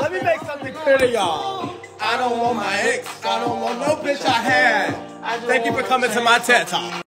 Let me make something clear to y'all. I don't want my ex. I don't want no bitch I had. Thank you for coming to my TED Talk.